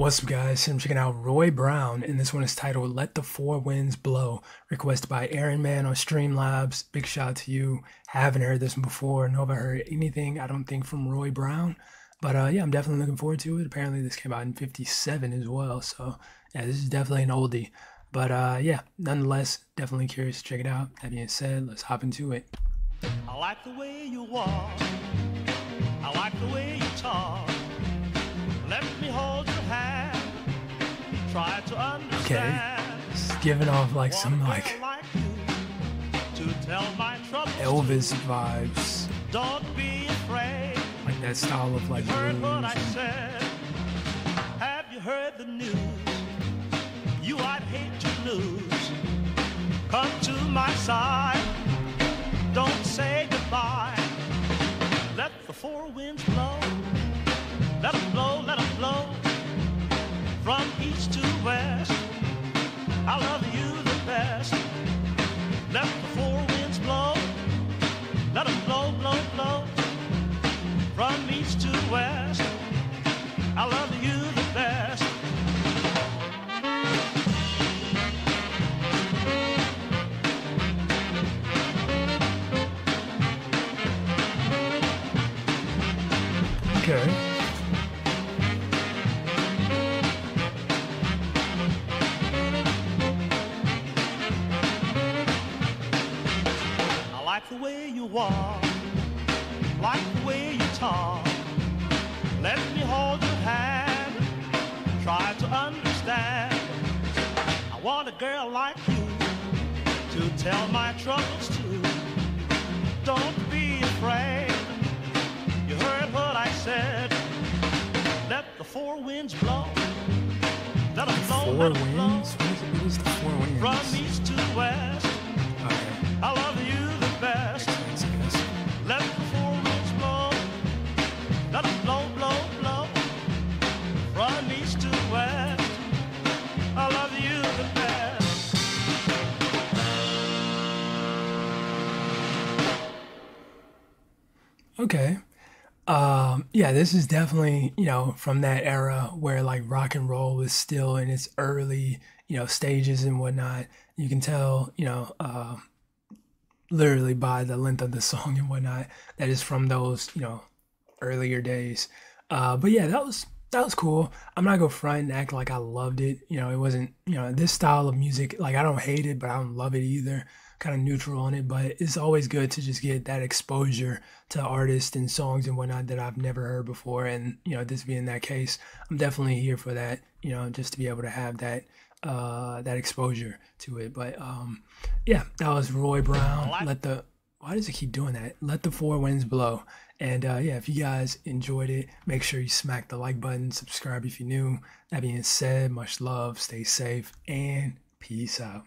What's up, guys? I'm checking out Roy Brown, and this one is titled Let the Four Winds Blow, requested by Aaron Man on Streamlabs. Big shout out to you. Haven't heard this one before, I heard anything, I don't think, from Roy Brown. But uh, yeah, I'm definitely looking forward to it. Apparently, this came out in 57 as well, so yeah, this is definitely an oldie. But uh, yeah, nonetheless, definitely curious to check it out. That being said, let's hop into it. I like the way you walk. I like the way you talk. Okay, it's giving off like some like Elvis vibes. Don't be afraid. Like that style of like Heard what I blues. said. Have you heard the news? You I'd hate to lose. Come to my side. Don't say goodbye. Let the four winds blow. Let 'em blow, let 'em blow. From east to west. I love you the best. Let the four winds blow. Blow, blow, blow. From east to west. I love you the best. Okay. Like the way you walk, like the way you talk. Let me hold your hand, try to understand. I want a girl like you to tell my troubles to. Don't be afraid. You heard what I said. Let the four winds blow. Let 'em blow, Four let 'em blow. wins? What is, what is the four wins? From east to Okay. Um, yeah, this is definitely, you know, from that era where like rock and roll was still in its early, you know, stages and whatnot. You can tell, you know, uh, literally by the length of the song and whatnot, that is from those, you know, earlier days. Uh, but yeah, that was that was cool. I'm not gonna front and act like I loved it. You know, it wasn't, you know, this style of music, like I don't hate it, but I don't love it either. Kind of neutral on it, but it's always good to just get that exposure to artists and songs and whatnot that I've never heard before. And, you know, this being that case, I'm definitely here for that, you know, just to be able to have that uh that exposure to it. But um yeah, that was Roy Brown. Let the why does it keep doing that? Let the four winds blow. And uh, yeah, if you guys enjoyed it, make sure you smack the like button, subscribe if you're new. That being said, much love, stay safe, and peace out.